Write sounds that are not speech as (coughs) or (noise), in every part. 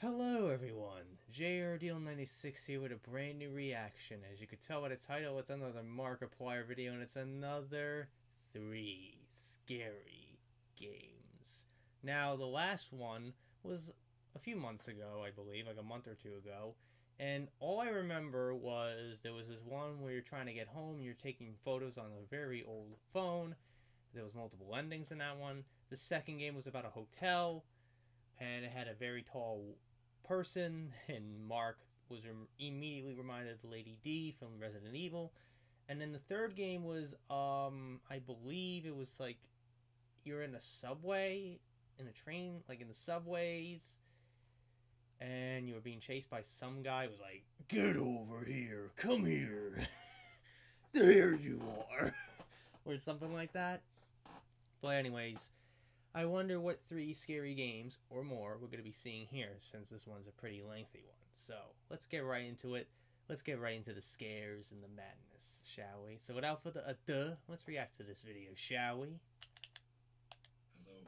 Hello everyone, JRDiehl96 here with a brand new reaction. As you can tell by the title, it's another Markiplier video and it's another three scary games. Now, the last one was a few months ago, I believe, like a month or two ago. And all I remember was there was this one where you're trying to get home, you're taking photos on a very old phone. There was multiple endings in that one. The second game was about a hotel and it had a very tall person, and Mark was rem- immediately reminded of Lady D from Resident Evil. And then the third game was, um, I believe it was like you're in a subway, in a train, like in the subways, and you were being chased by some guy who was like, Get over here, come here, (laughs) there you are, (laughs) or something like that. But, anyways, I wonder what three scary games or more we're going to be seeing here since this one's a pretty lengthy one. So let's get right into it. Let's get right into the scares and the madness, shall we? So without further ado, let's react to this video, shall we? Hello, and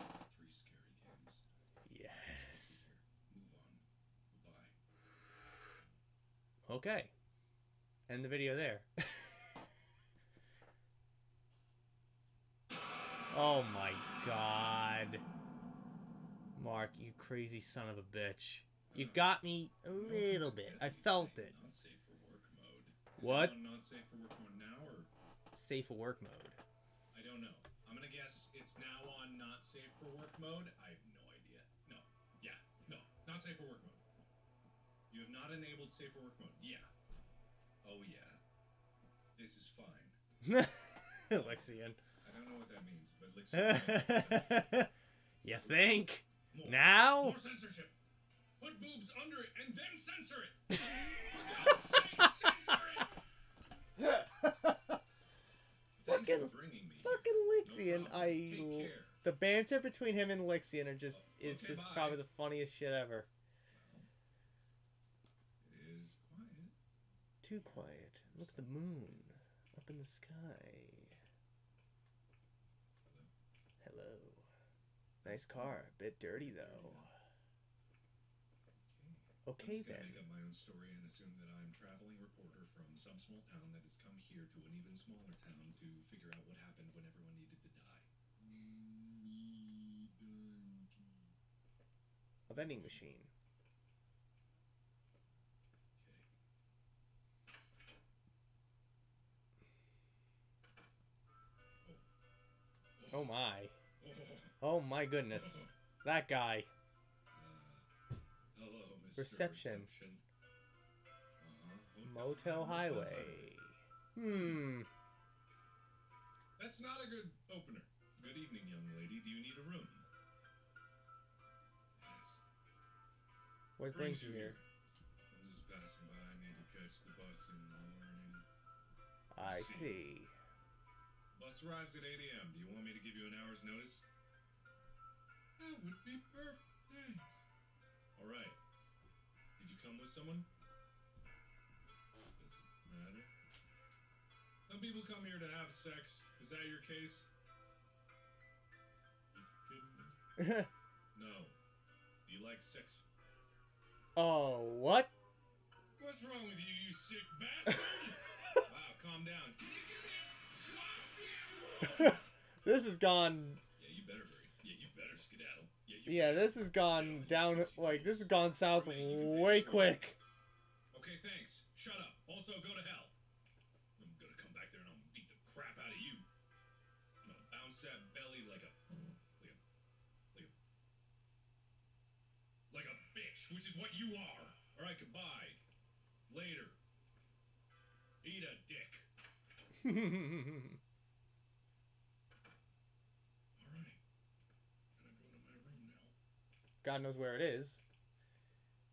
welcome to Three Scary Games. Yes. Move on. Goodbye. Okay. End the video there. (laughs) oh my god. Mark, you crazy son of a bitch. You got me a little bit. I felt it. Not safe for work mode. Is What? not safe for work mode now, or Safe for work mode. I don't know. I'm gonna guess it's now on not safe for work mode. I have no idea. No. Yeah. No. Not safe for work mode. You have not enabled safe for work mode. Yeah. Oh yeah. This is fine. (laughs) Lixian. I don't know what that means, but (laughs) like. you think? More. Now? More censorship. Put boobs under it and then censor it. (laughs) For God's sake, censor it. Thanks Fucking- for bringing me. Fucking Lixian, problem. I the banter between him and Lixian are just oh, is Okay, just bye. probably the funniest shit ever. It is quiet. Too quiet. Look at the moon up in the sky. Hello. Nice car. Bit dirty though. Okay. Okay I'm just gonna then. make up my own story and assume that I'm traveling reporter from some small town that has come here to an even smaller town to figure out what happened when everyone needed to die. A vending machine. Oh my. Oh, my goodness. That guy. hello, Mr. Reception. Reception. Uh-huh, Motel Highway. Hmm. That's not a good opener. Good evening, young lady. Do you need a room? Yes. What brings you here? I was just passing by. I need to catch the bus in the morning. I see. Bus arrives at 8 a.m. Do you want me to give you an hour's notice? That would be perfect. Thanks. All right. Did you come with someone? Doesn't matter. Some people come here to have sex. Is that your case? You kidding me? (laughs) No. Do you like sex? oh, what? What's wrong with you, you sick bastard? (laughs) wow, calm down. Can you give me a goddamn (laughs) this has gone skedaddle. Yeah, yeah, this has gone down like this has gone south way quick. Okay, thanks. Shut up. Also, go to hell. I'm gonna come back there and I'll beat the crap out of you. I'm gonna bounce that belly like a, like a, like a, like a bitch, which is what you are. All right, goodbye. Later. Eat a dick. (laughs) All right. I'm gonna go to my room now. God knows where it is.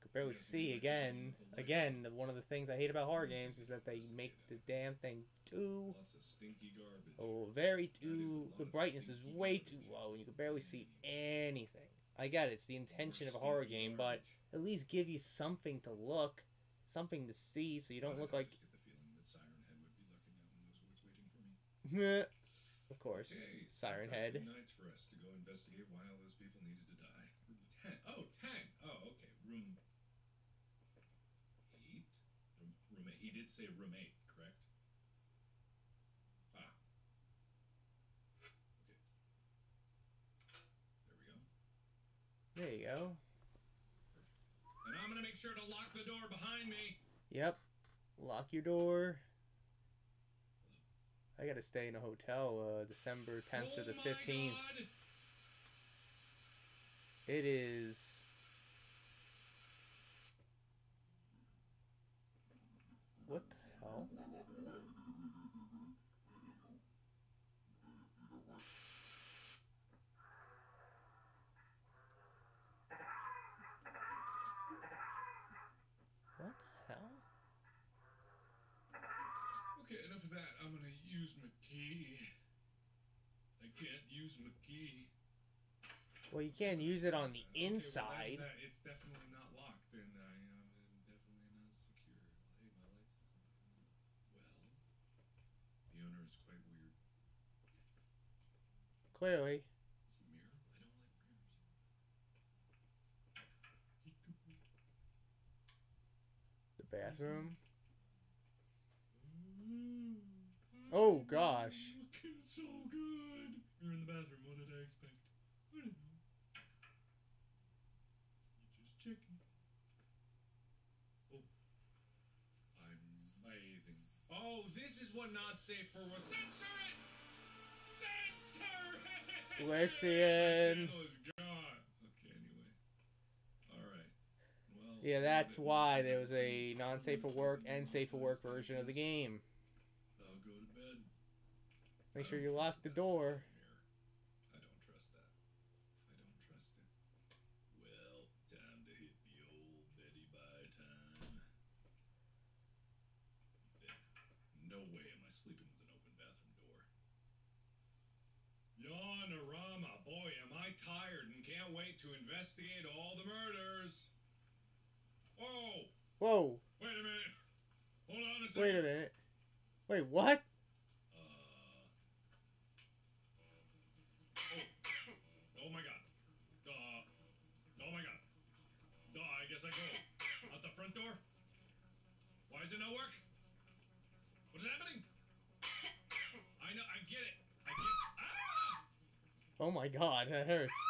Could barely see again. Again, one of the things I hate about horror games is that they make the damn thing too Lots of stinky garbage. oh very too the brightness is way too low and you can barely see anything. I get it, it's the intention of a horror game, but at least give you something to look, something to see so you don't look like just get the feeling that Siren Head would be lurking out in those woods waiting for me. (laughs) of course. Siren Head. Nights for us to go investigate why all those people needed 10. Oh, Oh, okay. Room 8? Roommate. He did say roommate, correct? Ah. Okay. There we go. There you go. Perfect. And I'm going to make sure to lock the door behind me. Yep. Lock your door. I gotta stay in a hotel uh, December 10th oh to the 15th. God. It is. What the hell? What the hell? Okay, enough of that. I'm gonna use my key. I can't use my key. Well, you can't use it on the Okay, well, that- inside. that- it's definitely not locked, and I am definitely not secure. Hey, my lights. Well, the owner is quite weird. Clearly. It's a mirror. I don't like mirrors. The bathroom. Mm, Oh, gosh. Looking so good. You're in the bathroom. What did I expect? I don't know. You just checking. Oh. Amazing. Oh, this is what not safe for work. Censor it! Censor it! Lixian. Is gone. Okay, anyway. Alright. Well. Yeah, that's why there was a non-safe for work and safe for work version of the game. I'll go to bed. Make sure you lock the door. Tired and can't wait to investigate all the murders. Whoa! Whoa! Wait a minute. (laughs) Hold on a second. Wait a minute. Wait, what? Uh. (coughs) Oh. (coughs) Oh my god. Uh. Oh my god. Uh, I guess I go out the front door. Why does it not work? What is happening? I know. I get it. I get. Ah! Oh my god, that hurts. (laughs)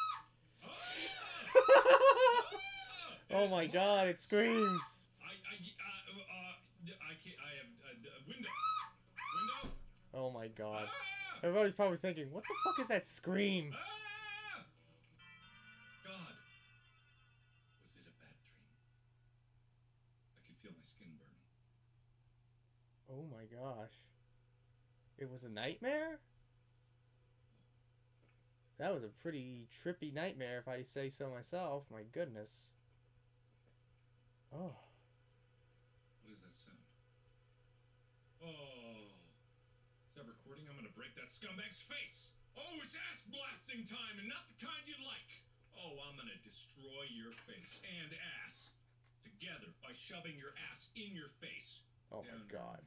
Oh my god, it screams. I I uh, uh I can't. I have uh, uh, window. Window. Oh my god. Ah! Everybody's probably thinking, what the fuck is that scream? Ah! God. Was it a bad dream? I could feel my skin burning. Oh my gosh. It was a nightmare? That was a pretty trippy nightmare if I say so myself. My goodness. Oh. What is that sound? Oh. Is that recording? I'm gonna break that scumbag's face! Oh, it's ass blasting time and not the kind you like! Oh, I'm gonna destroy your face and ass together by shoving your ass in your face. Oh my god.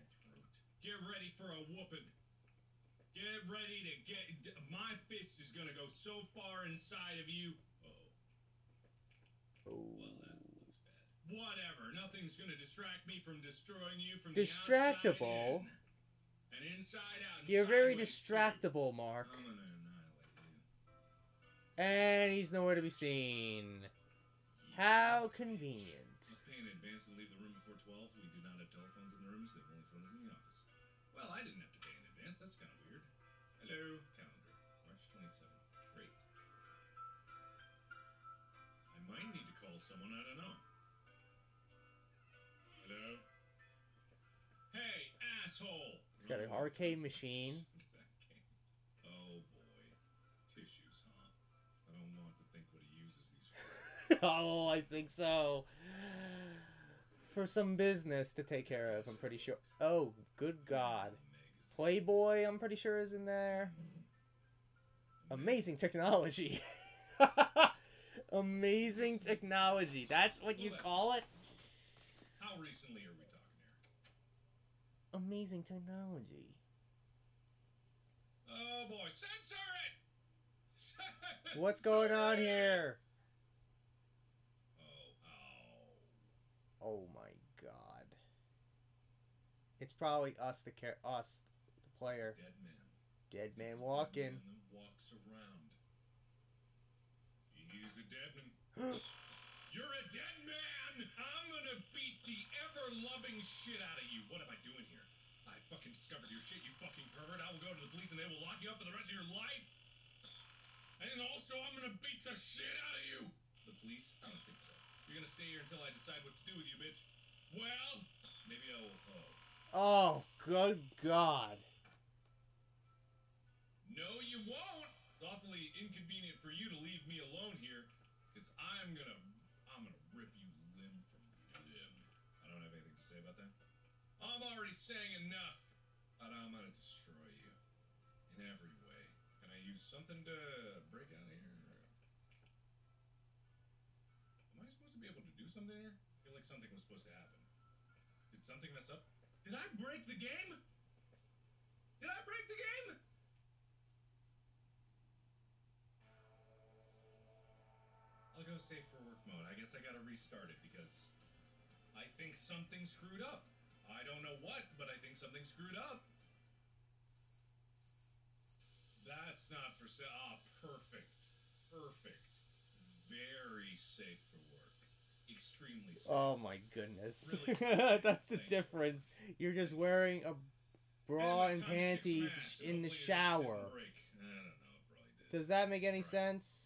Get ready for a whooping. Get ready to get. My fist is gonna go so far inside of you. Oh, Oh. well, that looks bad. Whatever. Nothing's gonna distract me from destroying you from the Distractible? outside in and inside out. and You're very sideways, too. Mark. I'm gonna annihilate you. And he's nowhere to be seen. How convenient. Must pay in advance and leave the room before 12. We do not have telephones in the rooms. They have only phones in the office. Well, I didn't have to pay in advance. That's kind of Hello, calendar. March 27th. Great. I might need to call someone. I don't know. Hello? Hey, asshole! He's got an arcade machine. (laughs) oh boy. Tissues, huh? I don't know what to think what he uses these for. (laughs) oh, I think so. For some business to take care of, I'm pretty sure. Oh, good God. Playboy, I'm pretty sure, is in there. Amazing technology. (laughs) Amazing technology. That's what you call it? How recently are we talking here? Amazing technology. Oh boy, censor it! (laughs) What's going on it! here? Oh, oh. Oh my god. it's probably us, the care us, player. Dead man. Dead man walking. dead man walks around. He's a dead man. (gasps) You're a dead man! I'm gonna beat the ever loving shit out of you. What am I doing here? I fucking discovered your shit, you fucking pervert. I will go to the police and they will lock you up for the rest of your life. And also, I'm gonna beat the shit out of you. The police? I don't think so. You're gonna stay here until I decide what to do with you, bitch. Well, maybe I'll. Oh. Oh, good God. No, you won't. It's awfully inconvenient for you to leave me alone here, because I'm gonna, I'm gonna rip you limb from limb. I don't have anything to say about that. I'm already saying enough, but I'm gonna destroy you in every way. Can I use something to break out of here? Am I supposed to be able to do something here? I feel like something was supposed to happen. Did something mess up? Did I break the game? Did I break the game? Go safe for work mode. I guess I gotta restart it because I think something screwed up. I don't know what, but I think something screwed up. That's not for sale. Ah, perfect. Perfect. Very safe for work. Extremely safe. Oh my goodness. Really? (laughs) That's the difference. You're just wearing a bra and kicks panties smash. in the Hopefully it just shower. break. I don't know. It probably did. Does that make any Right. sense?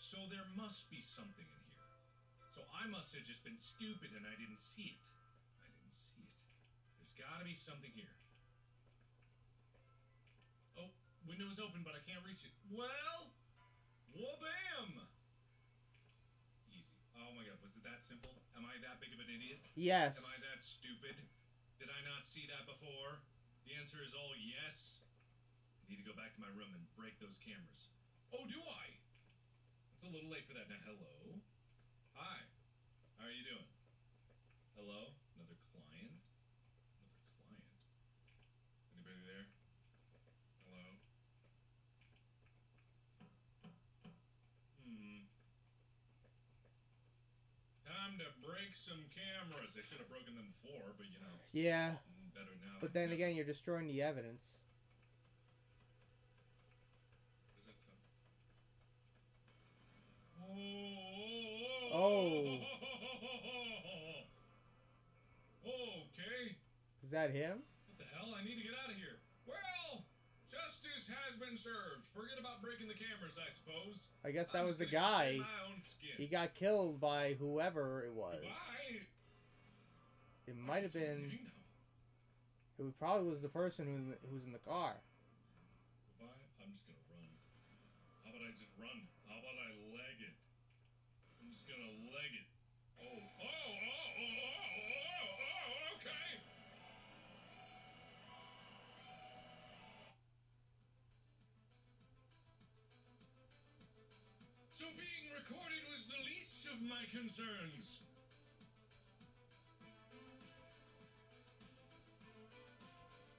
So there must be something in here. So I must have just been stupid and I didn't see it. I didn't see it. There's gotta be something here. Oh, window's open, but I can't reach it. Well, wha-bam! Easy. Oh my god, was it that simple? Am I that big of an idiot? Yes. Am I that stupid? Did I not see that before? The answer is all yes. I need to go back to my room and break those cameras. Oh, do I? It's a little late for that now. Hello? Hi. How are you doing? Hello? Another client? Another client? Anybody there? Hello? Hmm. Time to break some cameras. I should have broken them before, but you know, Yeah. better now. But then again, you're destroying the evidence. What does that sound? Oh. Okay. Is that him? What the hell? I need to get out of here. Well, justice has been served. Forget about breaking the cameras, I suppose. I guess that I'm was the guy. my own skin. He got killed by whoever it was. Goodbye. It might have I guess I'm been. It probably was the person who who was in the car. Goodbye. I'm just gonna run. How about I just run? How about I leg it? Gonna leg it. Oh, oh, oh, oh, oh, oh, oh, okay. So being recorded was the least of my concerns.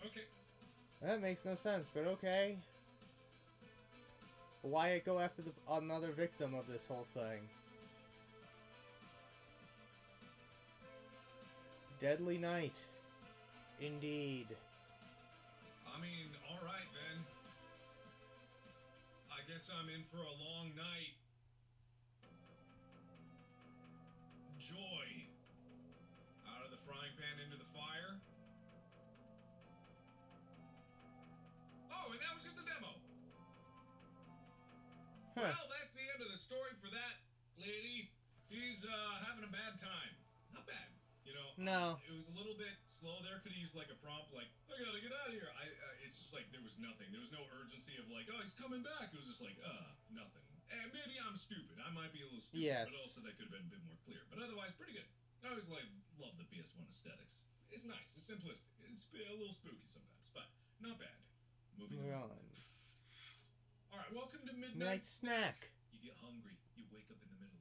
Okay. That makes no sense, but okay. Why go after the, another victim of this whole thing? Deadly Night. Indeed. I mean, alright then. I guess I'm in for a long night. Joy. Out of the frying pan into the fire. Oh, and that was just a demo. Huh. Well, that's the end of the story for that lady. She's uh, having a bad time. Not bad, you know. No. It was a little bit slow there. Could have used like a prompt, like I gotta get out of here. I. Uh, it's just like there was nothing. There was no urgency of like, oh, he's coming back. It was just like, uh, nothing. And maybe I'm stupid. I might be a little stupid. Yes. But also that could have been a bit more clear. But otherwise, pretty good. I always like love the PS1 aesthetics. It's nice. It's simplistic. It's a little spooky sometimes, but not bad. Moving Moving on. on. All right. Welcome to midnight Night snack. you get hungry. You wake up in the middle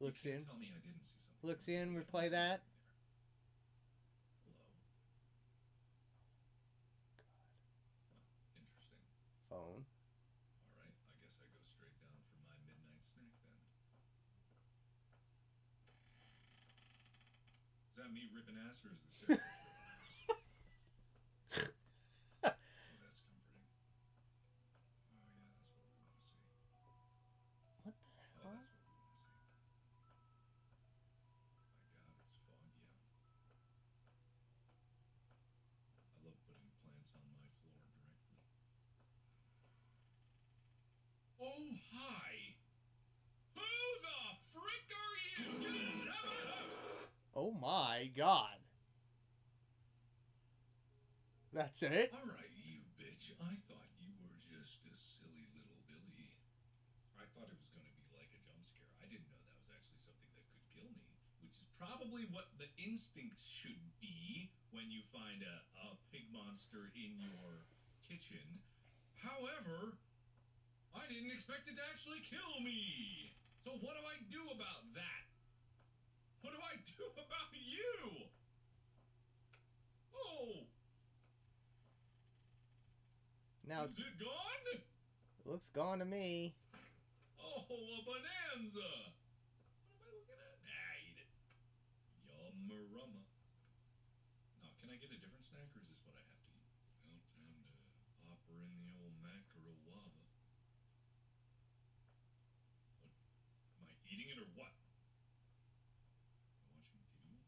Looks in. Tell me I didn't see something. Looks in, You replay that. something there. Hello. Interesting. Phone. All right, I guess I go straight down for my midnight snack then. Is that me ripping ass or is the cereal (laughs) Oh my god. That's it? Alright, you bitch. I thought you were just a silly little Billy. I thought it was going to be like a jump scare. I didn't know that was actually something that could kill me, which is probably what the instinct should be when you find a, a pig monster in your kitchen. However, I didn't expect it to actually kill me. So what do I do about that? What do I do (laughs) about you? Oh, Now is it gone? it looks gone to me. Oh, a bonanza! What am I looking at? Ah, eat it. Yumma rumma. Now, can I get a different snack, or is this what I have to eat? Well, time to hop her in the old macro lava. What? Am I eating it or what? Am I watching TV?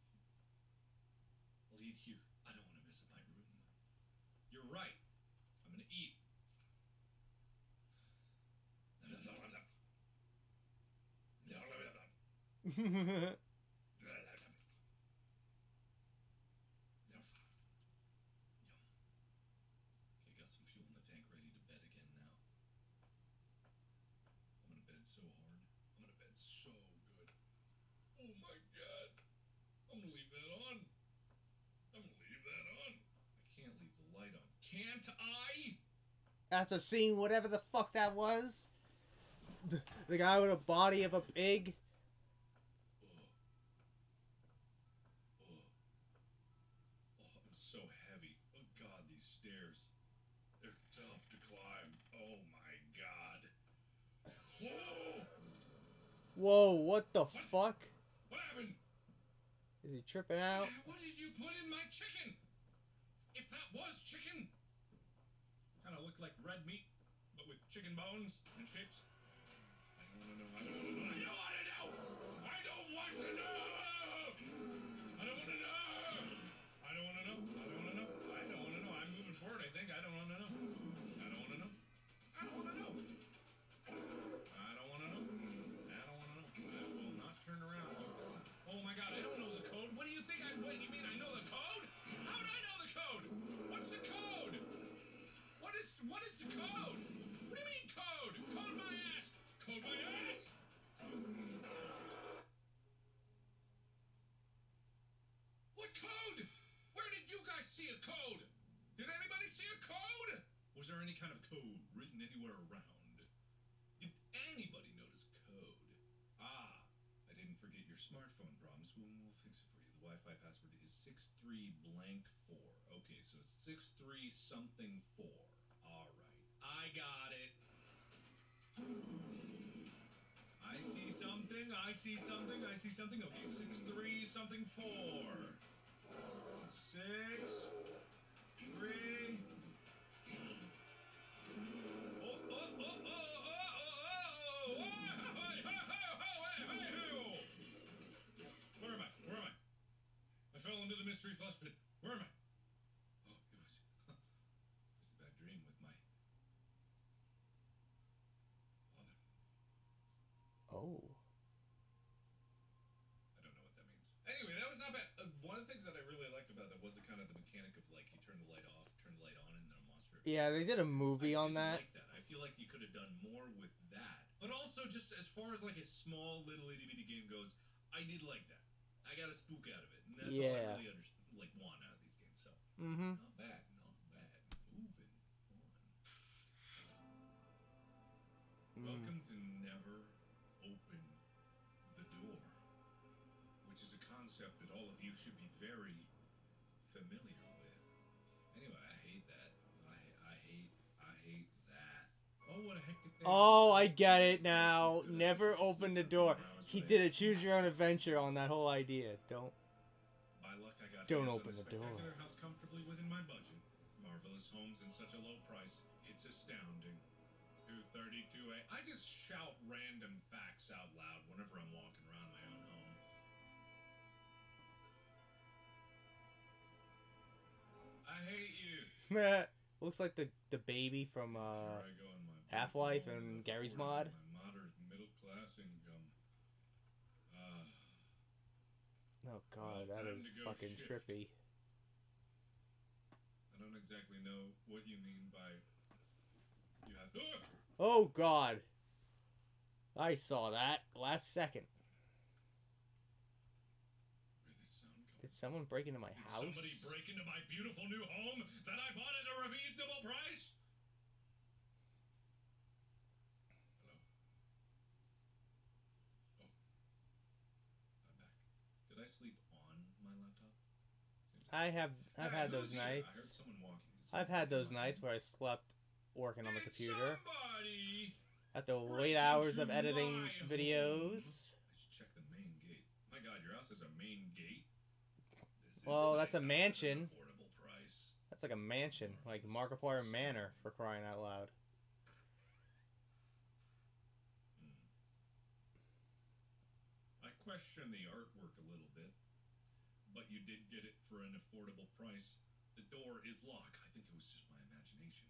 I'll eat here. I don't want to mess up my room. You're right. I'm gonna eat. Okay, got some fuel in the tank, ready to bed again now. I'm gonna bed so hard. I'm gonna bed so good. Oh my god. I'm gonna leave that on. I'm gonna leave that on. I can't leave the light on. Can't I? After seeing whatever the fuck that was. The, the guy with a body of a pig. Oh. Oh. Oh, I'm so heavy. Oh god, these stairs. They're tough to climb. Oh my god. Whoa! Whoa, what the fuck? What happened? Is he tripping out? What did you put in my chicken? If that was chicken. Kind of looked like red meat, but with chicken bones and shapes. I don't want to know. I don't want to know. I don't want to know. I there any kind of code written anywhere around? Did anybody notice code? Ah, I didn't forget your smartphone problem, Spoon. We'll fix it for you. The Wi-Fi password is 63 blank 4. Okay, so it's 63 something 4. All right. I got it. I see something. I see something. I see something. Okay, 63 something 4. 6 3 into the mystery flush pit. Where am I? Oh, it was (laughs) just a bad dream with my father. Oh. I don't know what that means. Anyway, that was not bad. Uh, one of the things that I really liked about that was the kind of the mechanic of like you turn the light off, turn the light on, and then a monster. Yeah, they did a movie I on that. Like that. I feel like you could have done more with that. But also, just as far as like a small little itty bitty game goes, I did like that. I got a spook out of it, and that's Yeah. all I really under, like want out of these games. So Mm-hmm. not bad, not bad. Moving on. Mm. Welcome to Never Open the Door, which is a concept that all of you should be very familiar with. Anyway, I hate that. I, I hate I hate that. Oh, what a hectic day. Oh, I get it now. Never open the door. He did a choose your own adventure on that whole idea. Don't. By luck, I got Don't open the door. house comfortably within my budget. Marvelous homes in such a low price. It's astounding. 232A. I just shout random facts out loud whenever I'm walking around my own home. I hate you. (laughs) Looks like the the baby from uh. Here I go in my Half-Life beautiful and Garry's Mod. My moderate middle class income. Ah. Oh god, that is to fucking shift. trippy. I don't exactly know what you mean by you have. Ah! Oh god. I saw that last second. Where's this sound coming? Did someone break into my Did house? somebody break into my beautiful new home that I bought at a reasonable price? Hello? Oh. I'm back. Did I sleep on my laptop? Seems I have I've had those nights. I've had those nights where I slept working on the computer at the late hours of editing videos. I should check the main gate. My God, your house has a main gate. Well, that's a mansion. Affordable price. That's like a mansion, like Markiplier Manor for crying out loud. Hmm. I question the artwork a little bit, but you did get it for an affordable price. The door is locked. I think it was just my imagination.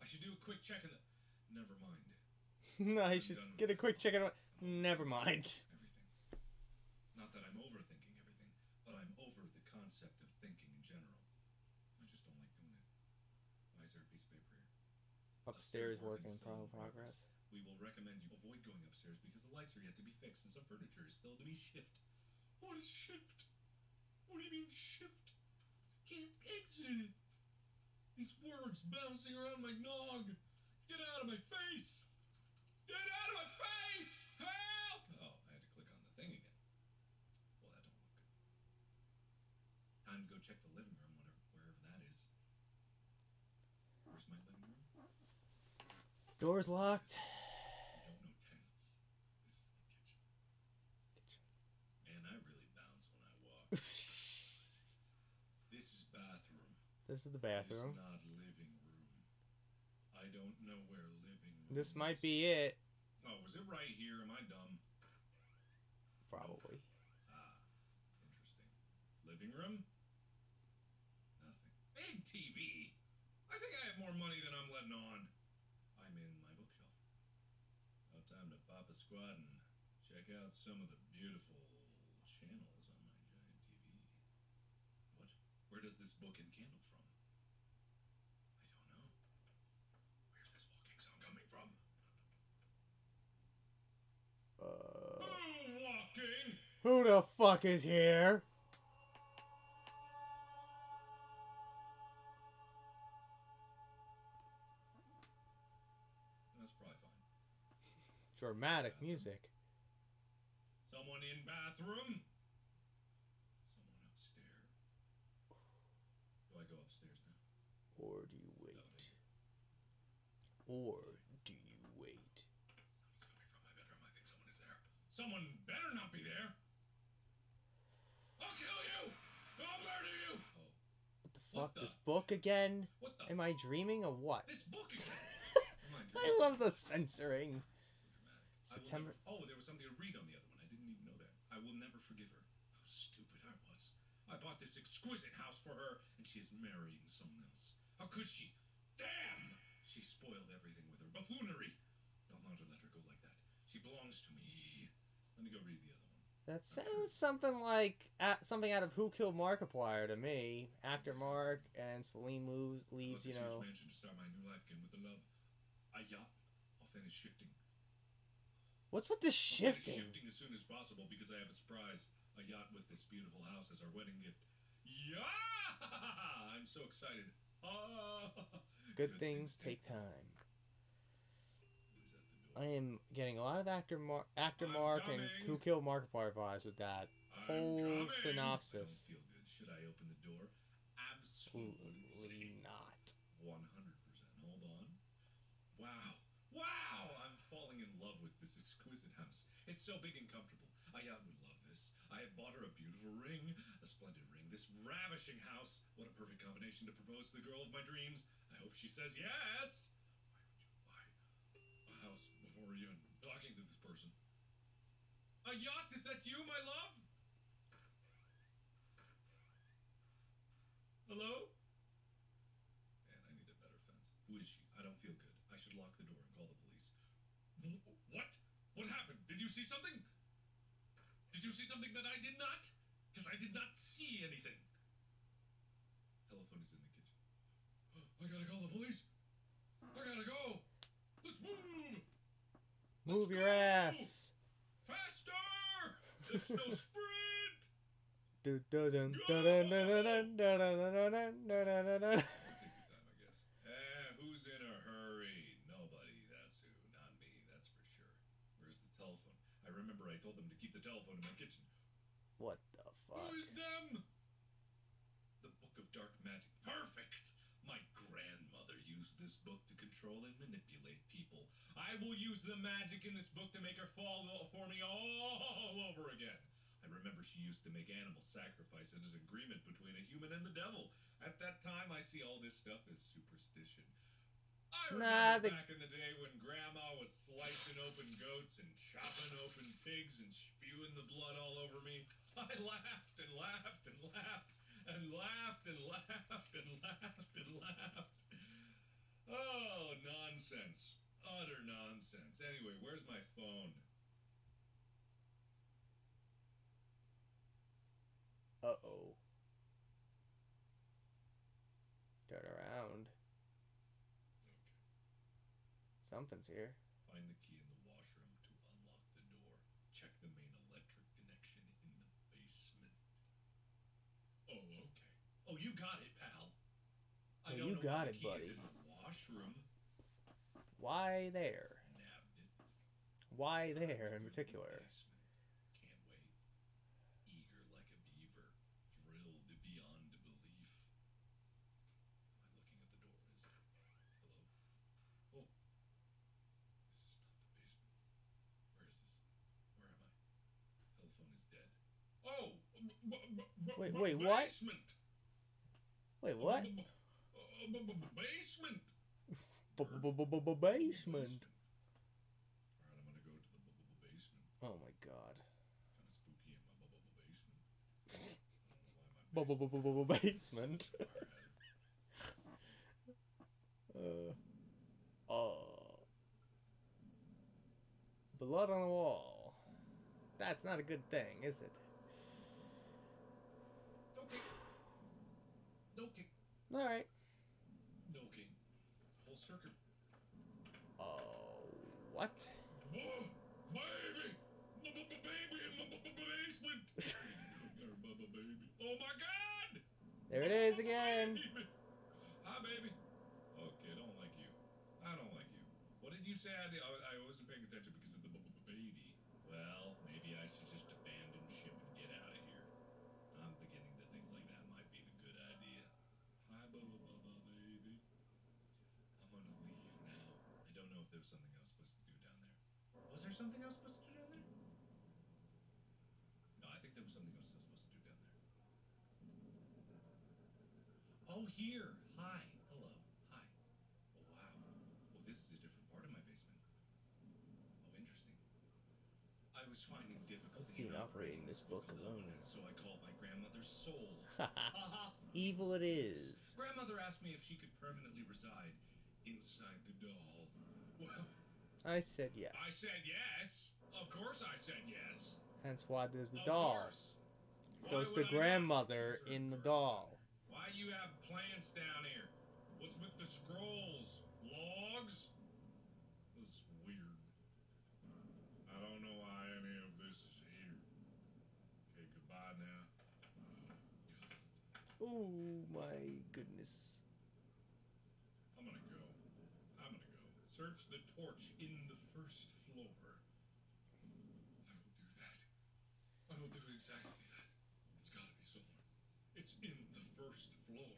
I should do a quick check in the. Never mind. (laughs) I should get a quick check out. Oh. Never mind. Everything. Not that I'm overthinking everything, but I'm over the concept of thinking in general. I just don't like doing it. Why is there a piece of paper here? Upstairs work in still pro- progress. We will recommend you avoid going upstairs because the lights are yet to be fixed and some furniture is still to be shift. What is shift? What do you mean shift? Can't exit it. These words bouncing around my nog. Get out of my face! Get out of my face! Help! Oh, I had to click on the thing again. Well, that don't look good. Time to go check the living room, whatever, wherever that is. Where's my living room? Doors locked. I don't know tenants. This is the kitchen. Man, I really bounce when I walk. (laughs) this This is bathroom. is the This bathroom. is not living room. I don't know where living room This might is. be it. Oh, was it right here? Am I dumb? Probably. Ah, interesting. Living room? Nothing. Big TV. I think I have more money than I'm letting on. I'm in my bookshelf. Now time to pop a squat and check out some of the beautiful channels on my giant TV. What? Where does this book and candle from? I don't know. Where's this walking sound coming from? Uh, Who walking? Who the fuck is here? That's probably fine. Dramatic music. Someone in bathroom? Someone upstairs? Do I go upstairs now? Or do you wait? Or do you wait? Someone's coming from my bedroom. I think someone is there. Someone What fuck? the- This book again? what the? Am I dreaming or what? This book again. (laughs) Oh I I love the censoring. Dramatic. I will September- never- oh, there was something to read on the other one. I didn't even know that. I will never forgive her. How stupid I was. I bought this exquisite house for her, and she is marrying someone else. How could she? Damn! She spoiled everything with her buffoonery. I'll not let her go like that. She belongs to me. Let me go read the. That sounds something like uh, something out of Who Killed Markiplier to me. Actor Mark and Celine moves leaves, you know. mansion to start my new life again with the love. I yacht. I'll finish shifting. What's with this shifting? shifting as soon as possible because I have a surprise. a yacht with this beautiful house as our wedding gift. Yeah! (laughs) I'm so excited. (laughs) Ah! Good things take time. I am getting a lot of actor Mar- actor I'm Mark and. Who Killed Markiplier vibes with that. I'm whole coming. synopsis. I feel good. Should I open the door? Absolutely not. 100%. Hold on. Wow. Wow! I'm falling in love with this exquisite house. It's so big and comfortable. Ayat uh, would love this. I have bought her a beautiful ring, a splendid ring, this ravishing house. What a perfect combination to propose to the girl of my dreams. I hope she says yes. Before even talking to this person? A yacht? Is that you, my love? Hello? Man, I need a better fence. Who is she? I don't feel good. I should lock the door and call the police. What? What happened? Did you see something? Did you see something that I did not? Because I did not see anything. Telephone is in the kitchen. (gasps) I gotta call the police. I gotta go. Move. Let's your go! ass. Faster! It's no sprint. Do, do, dun, dun, dun, dun, dun, dun, dun, dun, dun, dun, dun, dun, dun, dun. I'll take your time, I guess. Eh, who's in a hurry? Nobody. That's who. Not me. That's for sure. Where's the telephone? I remember I told them to keep the telephone in my kitchen. What the fuck? Who is them? The Book of Dark Magic. Perfect! Used this book to control and manipulate people. I will use the magic in this book to make her fall for me all over again. I remember she used to make animal sacrifices as an agreement between a human and the devil. At that time, I see all this stuff as superstition. I remember Nah, the- back in the day when Grandma was slicing open goats and chopping open pigs and spewing the blood all over me. I laughed and laughed and laughed and laughed and laughed and laughed and laughed. Oh, nonsense. Utter nonsense. Anyway, where's my phone? Uh oh. Turn around. Okay. Something's here. Find the key in the washroom to unlock the door. Check the main electric connection in the basement. Oh, okay. Oh, you got it, pal. I Oh, don't you know got it, buddy. Is in the washroom. Why there? Why there in particular? Can't wait. Eager like a beaver. Thrilled beyond belief. Am I looking at the door? Is it? Hello? Oh. This is not the basement. Where is this? Where am I? Telephone is dead. Oh! Wait, wait, what? Basement! Wait, what? Basement! basement. Alright, I'm gonna go to the basement. Oh my god. Kind of spooky in my basement. Basement. Uh. Uh. Blood on the wall. That's not a good thing, is it? Don't kick. Don't kick. All right circuit. Oh. What? Oh, baby! In my basement! (laughs) There, b-b- baby. Oh my god! There it is again. (laughs) Baby. Hi, baby. Okay, I don't like you. I don't like you. What did you say? I, did? I, I wasn't paying attention because of the b- b- baby. Well, maybe I should just abandon ship and get out of here. I'm beginning to think like that might be the good idea. Hi, b- b- b- baby. I'm gonna leave now. I don't know if there was something I was supposed to do down there. Was there something I was supposed to do down there? No, I think there was something else I was supposed to do down there. Oh, here. Hi. Hello. Hi. Oh, wow. Well, this is a different part of my basement. Oh, interesting. I was finding difficulty in operating this book alone, and so I called my grandmother's soul. Haha. (laughs) Uh-huh. Evil it is. Grandmother asked me if she could permanently reside inside the doll. Well, I said yes. I said yes. Of course I said yes. Hence why there's the of doll. Course. So why it's the I grandmother in the doll. Why you have plants down here? What's with the scrolls? Logs? This is weird. I don't know why any of this is here. Okay, goodbye now. Oh my goodness. Search the torch in the first floor. I will do that. I will do exactly that. It's gotta be somewhere. It's in the first floor.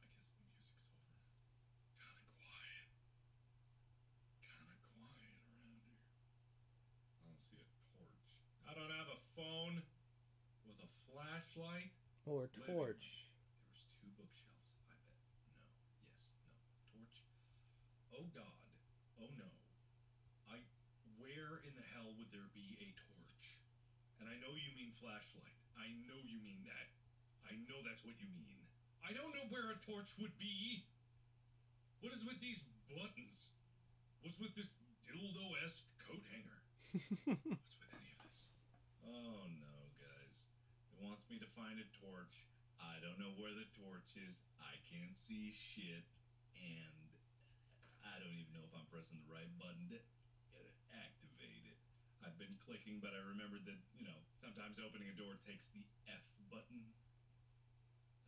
I guess the music's over. Kinda quiet. Kinda quiet around here. I don't see a torch. I don't have a phone with a flashlight. Or Living. torch. There was two bookshelves. I bet. No. Yes. No. Torch. Oh God. Oh no. I. Where in the hell would there be a torch? And I know you mean flashlight. I know you mean that. I know that's what you mean. I don't know where a torch would be. What is with these buttons? What's with this dildo-esque coat hanger? (laughs) What's with any of this? Oh no, guys. It wants me to find a torch. I don't know where the torch is. I can't see shit. And I don't even know if I'm pressing the right button to. I've been clicking, but I remembered that, you know, sometimes opening a door takes the F button.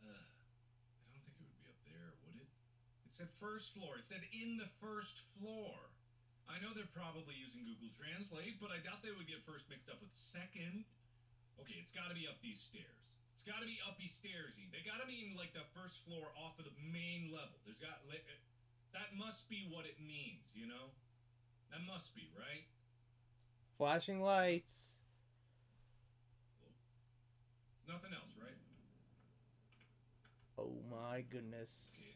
Uh, I don't think it would be up there, would it? It said first floor. It said in the first floor. I know they're probably using Google Translate, but I doubt they would get first mixed up with second. Okay, it's got to be up these stairs. It's got to be uppy stairsy. They got to be in like the first floor off of the main level. There's got uh, that must be what it means, you know? That must be, right? Flashing lights. Nothing else, right? Oh my goodness.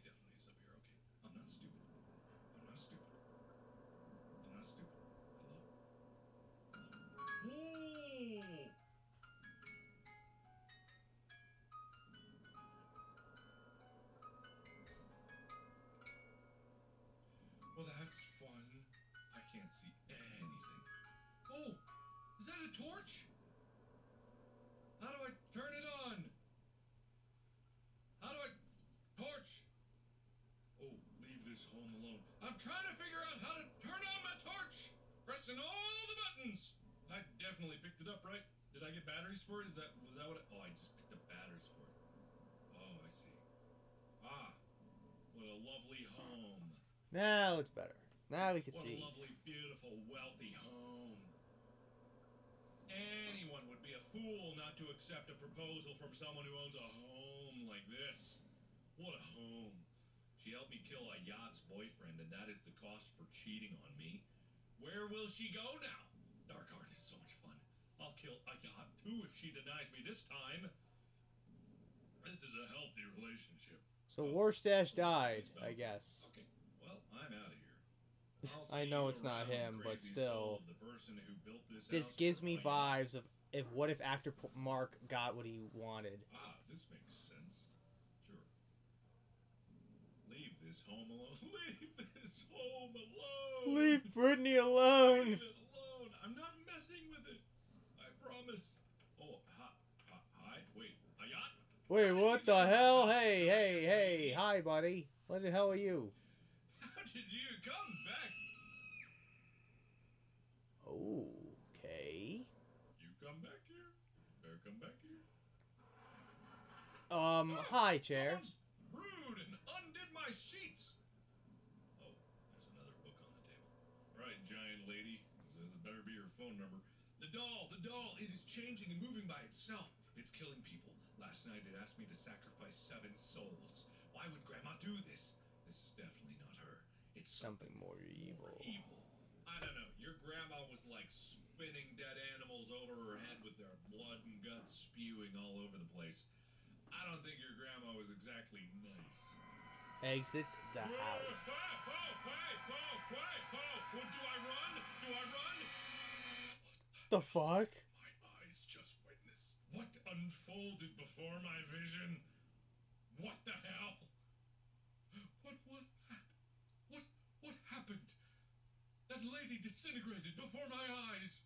Definitely picked it up, right? Did I get batteries for it? Is that was that what I, Oh, I just picked up batteries for it. Oh, I see. Ah. What a lovely home. Now it's better. Now we can What see. a lovely, beautiful, wealthy home. Anyone would be a fool not to accept a proposal from someone who owns a home like this. What a home. She helped me kill Ayat's boyfriend, and that is the cost for cheating on me. Where will she go now? Dark Heart is so much fun. I'll kill Ayat too if she denies me this time. This is a healthy relationship. So Warfstache died, I guess. Okay, well, I'm out of here. (laughs) I know it's not him, but still. the who built this This gives me vibes of if what if actor Mark got what he wanted. Ah, this makes sense. Sure. Leave this home alone. (laughs) Leave this home alone. Leave Brittany alone. Leave it alone. I'm not messing with it. I promise. Oh, hi, hi, hi. Wait, Ayat? Wait, what the hell? Hey, hey, hey, hi, buddy. What the hell are you? How did you come back? Okay. You come back here? Better come back here. Um, Oh, hi, chair. Rude and undid my sheets. Oh, there's another book on the table. Right, giant lady. This better be your phone number. The doll, the doll, it is changing and moving by itself. It's killing people. Last night it asked me to sacrifice seven souls. Why would Grandma do this? This is definitely not her. It's Something more evil. evil. I don't know. Your grandma was like spinning dead animals over her head with their blood and guts spewing all over the place. I don't think your grandma was exactly nice. Exit the house. Whoa, whoa, wait, whoa, wait, whoa. What, do I run? Do I run? The fuck? My eyes just witnessed. What unfolded before my vision? What the hell? What was that? What what happened? That lady disintegrated before my eyes.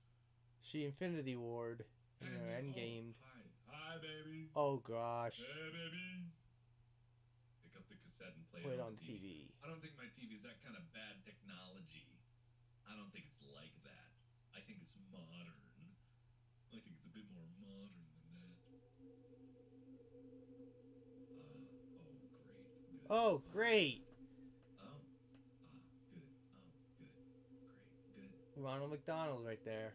She Infinity Ward in her And- endgame. Oh, hi. Hi, baby. Oh gosh. Hey, baby. Pick up the cassette and play Put it it on TV. I don't think my TV is that kind of bad technology. I don't think it's like that. I think it's modern. I think it's a bit more modern Oh, great. Oh. Ah, good. Oh, good. Great. Good. Ronald McDonald right there.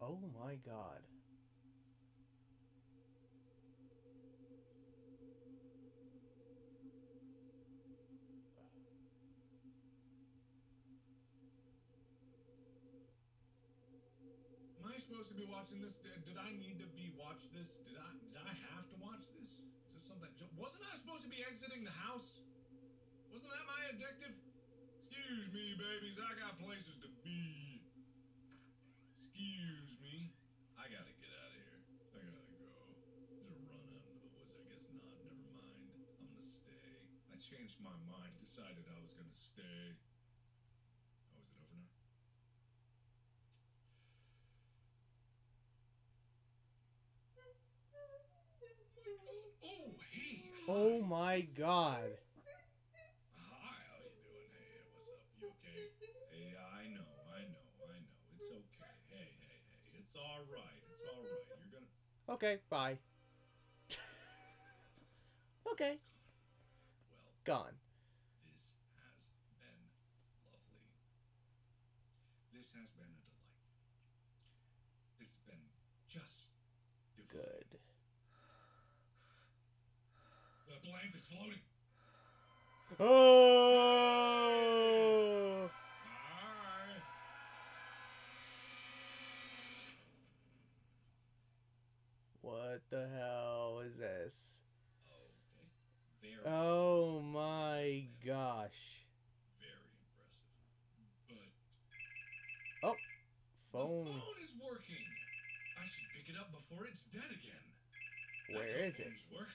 Oh my god. Am I supposed to be watching this? Did, did I need to be watch this? Did I did I have to watch this? Something? Wasn't I supposed to be exiting the house? Wasn't that my objective? Excuse me, babies. I got places to be. Excuse me. I gotta get out of here. I gotta go. Just run out into the woods. I guess not. Never mind. I'm gonna stay. I changed my mind. Decided I was gonna stay. Oh, is it over now? Oh, hey. Oh my god. Hi, how you doing? Hey, what's up? You okay? Hey, I know, I know, I know. It's okay. Hey, hey, hey. It's all right. It's all right. You're gonna. Okay, bye. (laughs) okay, Well, gone. this has been lovely. This has been a delight. This has been just divine. Good. Floating. Oh! What the hell is this? Oh, okay. Very. Oh my gosh. Very impressive. But Oh, Phone. The phone is working. I should pick it up before it's dead again. Where That's is it? Work.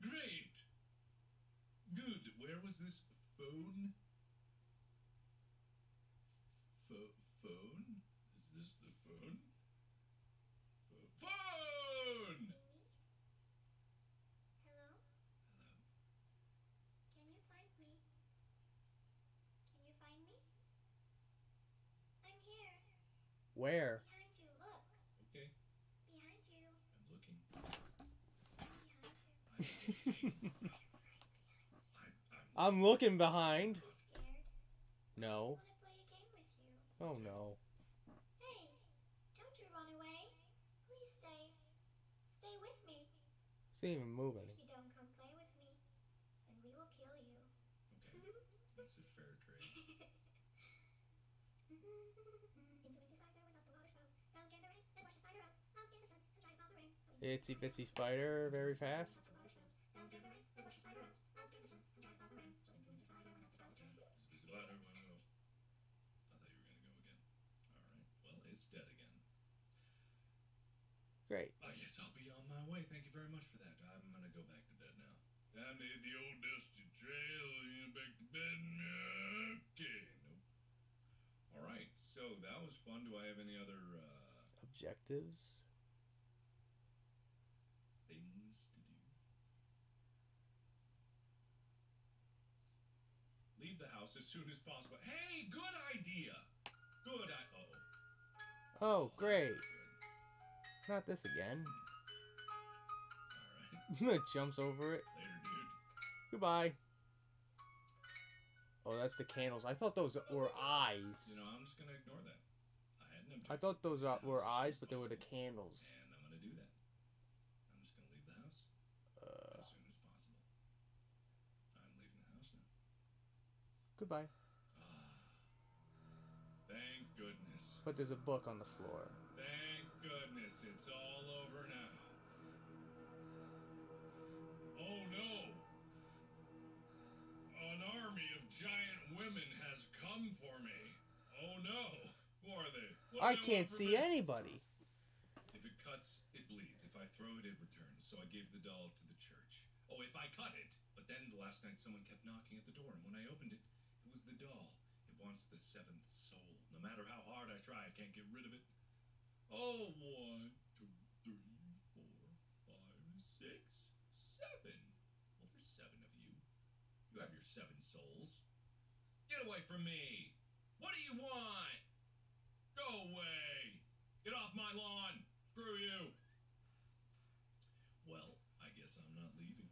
Great. Good. Where was this phone? Pho- phone? Is this the phone? Pho- phone. Hello? Hello. Can you find me? Can you find me? I'm here. Where? Behind you. Look. Okay. Behind you. I'm looking. Behind you. I'm, I'm, I'm looking behind. Scared? No. I just play a game with you. Oh no. Hey, don't you run away. Please stay. Stay with me. It's not even moving. If you don't come play with me, then we will kill you. okay. (laughs) That's a fair trade. (laughs) Into Itsy Spider very the water spouts. Found get the rain and wash the spider out. Found get the sun and dry out the rain. So Itsy bitsy spider, very fast. Found get the rain and wash the spider out. Found get the sun and dry out the rain. So into Itsy Spider went up the solitaire. What? I wanna go. I thought you were gonna go again. All right. Well, it's dead again. Great. I guess I'll be on my way. Thank you very much for that. I'm gonna go back to bed now. Time to hit the old dusty trail. You know, back to bed. Okay. Nope. All right. So that was fun. Do I have any other uh, Objectives. things to do? Leave the house as soon as possible. Hey, good idea. Good. I- oh. Oh, great. Not this again. (laughs) Jumps over it. Later, dude. Goodbye. Oh, that's the candles. I thought those were eyes. You know, I'm just gonna ignore that. I had an I thought those uh, were eyes, but they were the candles. And I'm gonna do that. I'm just gonna leave the house Uh, as soon as possible. I'm leaving the house now. goodbye. Ah. Thank goodness. But there's a book on the floor. Thank goodness it's all over now. Oh no! An army of giant women has come for me. Oh no! Who are they? What I they can't see me? anybody. If it cuts, it bleeds. If I throw it, it returns. So I gave the doll to the church. Oh, if I cut it! But then the last night someone kept knocking at the door, and when I opened it, it was the doll. It wants the seventh soul. No matter how hard I try, I can't get rid of it. Oh, one, two, three, four, five, six, seven. Well, there's seven of you. You have your seven souls. Get away from me! What do you want? Go away! Get off my lawn! Screw you! Well, I guess I'm not leaving.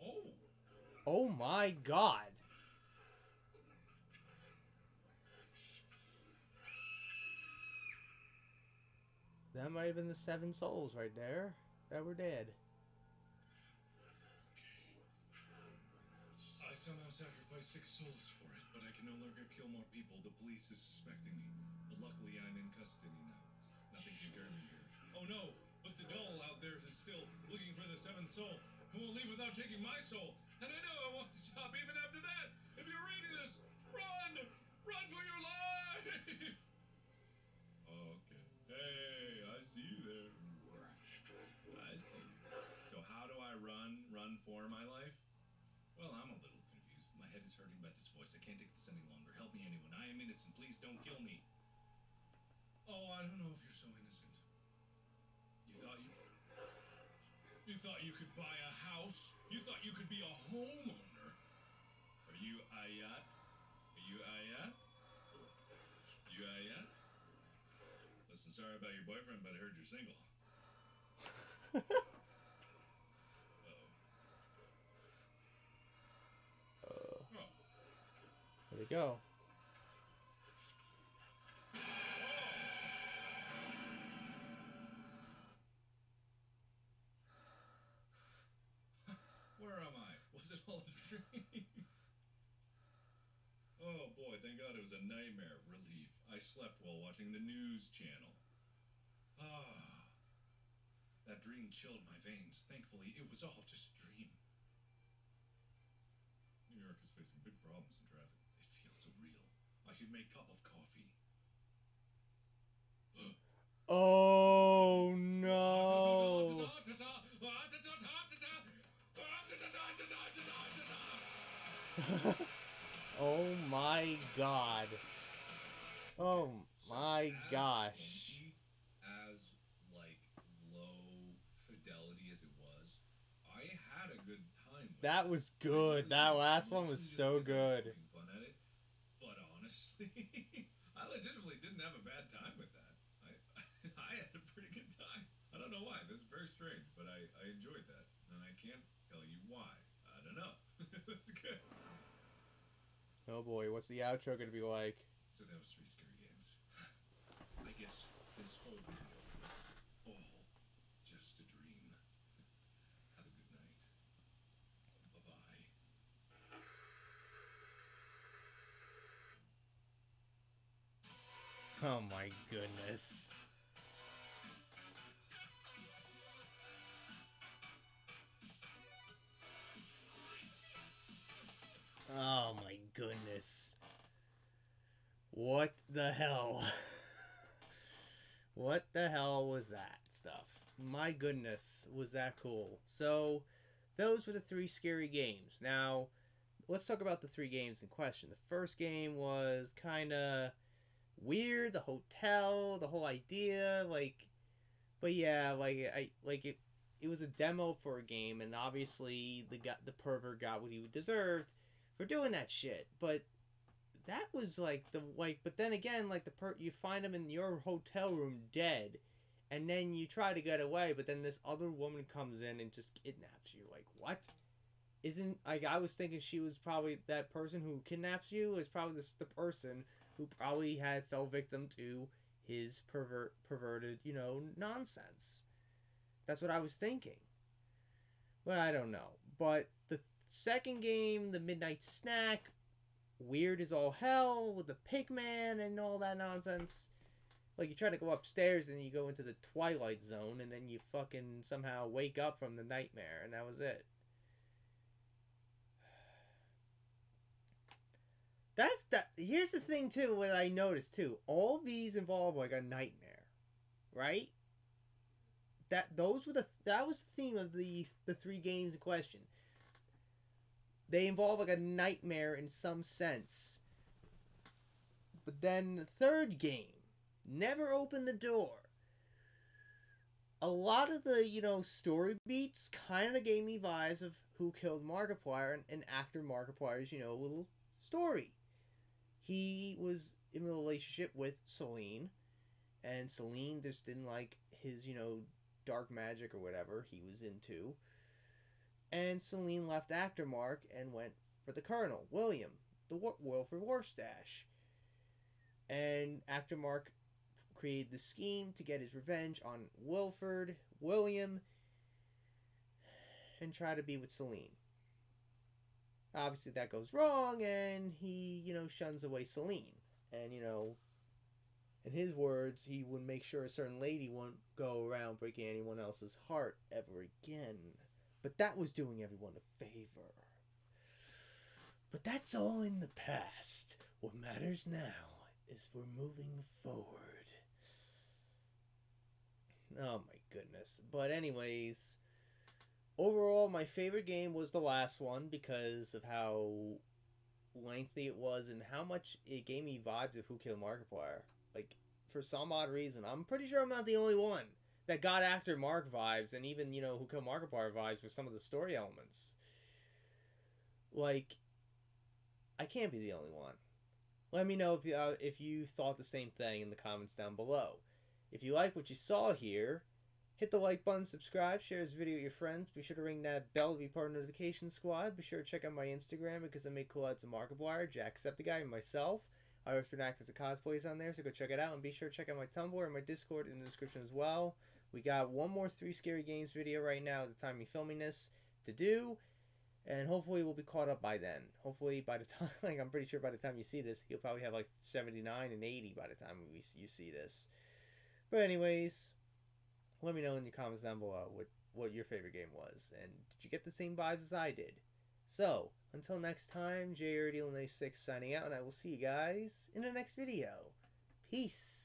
Oh, Oh my god. That might have been the seven souls right there that were dead. I somehow sacrificed six souls for it, but I can no longer kill more people. The police is suspecting me. But luckily, I'm in custody now. Nothing can hurt me here. Oh no! But the doll out there is still looking for the seventh soul, who won't leave without taking my soul. And I know I won't stop even after that. If you're reading this, run! Run for your life! (laughs) Run for my life? Well, I'm a little confused. My head is hurting by this voice. I can't take this any longer. Help me, anyone. I am innocent. Please don't kill me. Oh, I don't know if you're so innocent. You thought you. You thought you could buy a house? You thought you could be a homeowner? Are you Ayat? Are you Ayat? You Ayat? Listen, sorry about your boyfriend, but I heard you're single. (laughs) Uh-oh. Uh, Oh. there we go. Where am I? (laughs) Was it all a dream? (laughs) oh boy, thank God it was a nightmare. Relief. I slept while watching the news channel. Ah. That dream chilled my veins. Thankfully, it was all just a dream. New York is facing big problems in traffic. It feels so real. I should make a cup of coffee. (gasps) Oh no. (laughs) oh my god. Oh my as gosh. As like low fidelity as it was, I had a good time. That was good. That last one was so good. having Fun at it, but honestly, (laughs) I legitimately didn't have a bad time with that. I (laughs) I had a pretty good time. I don't know why. This is very strange, but I I enjoyed that, and I can't tell you why. I don't know. (laughs) it's good. Oh boy, what's the outro gonna be like? So that was three scary games. I guess this whole video was all just a dream. Have a good night. Bye bye. Oh my goodness. Oh my goodness. What the hell? (laughs) what the hell was that stuff? My goodness, was that cool. So, those were the three scary games. Now, let's talk about the three games in question. The first game was kind of weird the hotel the whole idea like but yeah like i like it it was a demo for a game and obviously the got the pervert got what he deserved for doing that shit but that was like the like but then again like the per you find him in your hotel room dead and then you try to get away but then this other woman comes in and just kidnaps you like what? Isn't like i was thinking she was probably that person who kidnaps you is probably this the person who probably had fell victim to his pervert perverted you know nonsense. That's what i was thinking. Well i don't know. But the second game the midnight snack weird as all hell with the pigman and all that nonsense. Like you try to go upstairs and you go into the twilight zone and then you fucking somehow wake up from the nightmare and that was it That's that. Here's the thing too. What I noticed too. All these involve like a nightmare, right? That those were the that was the theme of the the three games in question. They involve like a nightmare in some sense. But then the third game, never open the door. a lot of the you know story beats kind of gave me vibes of Who Killed Markiplier and, and actor Markiplier's you know little story. He was in a relationship with Celine, and Celine just didn't like his you know dark magic or whatever he was into. And Celine left actor Mark and went for the Colonel William, the Wa- Wilford Warfstache. And actor Mark created the scheme to get his revenge on Wilford, William, and try to be with Celine. Obviously, that goes wrong, and he, you know, shuns away Celine. And, you know, in his words, he would make sure a certain lady won't go around breaking anyone else's heart ever again. But that was doing everyone a favor. But that's all in the past. What matters now is we're moving forward. Oh my goodness. But anyways, overall my favorite game was the last one because of how lengthy it was and how much it gave me vibes of Who Killed Markiplier. Like for some odd reason, I'm pretty sure I'm not the only one that got actor Mark vibes and even, you know, Who Killed Markiplier vibes with some of the story elements. Like I can't be the only one. Let me know if you, uh, if you thought the same thing in the comments down below. If you like what you saw here, hit the like button, subscribe, share this video with your friends. Be sure to ring that bell to be part of the notification squad. Be sure to check out my Instagram because I make cool ads of Markiplier, Jacksepticeye, and myself. I also act as a cosplays on there, so go check it out. And be sure to check out my Tumblr and my Discord in the description as well. We got one more Three Scary Games video right now at the time of filming this to do. And hopefully we'll be caught up by then. Hopefully by the (laughs) time, like I'm pretty sure by the time you see this, you'll probably have like 79 and 80 by the time we, you see this. But anyways, let me know in the comments down below what, what your favorite game was. And did you get the same vibes as I did? So, until next time, JRDiehl96 signing out, and I will see you guys in the next video. Peace.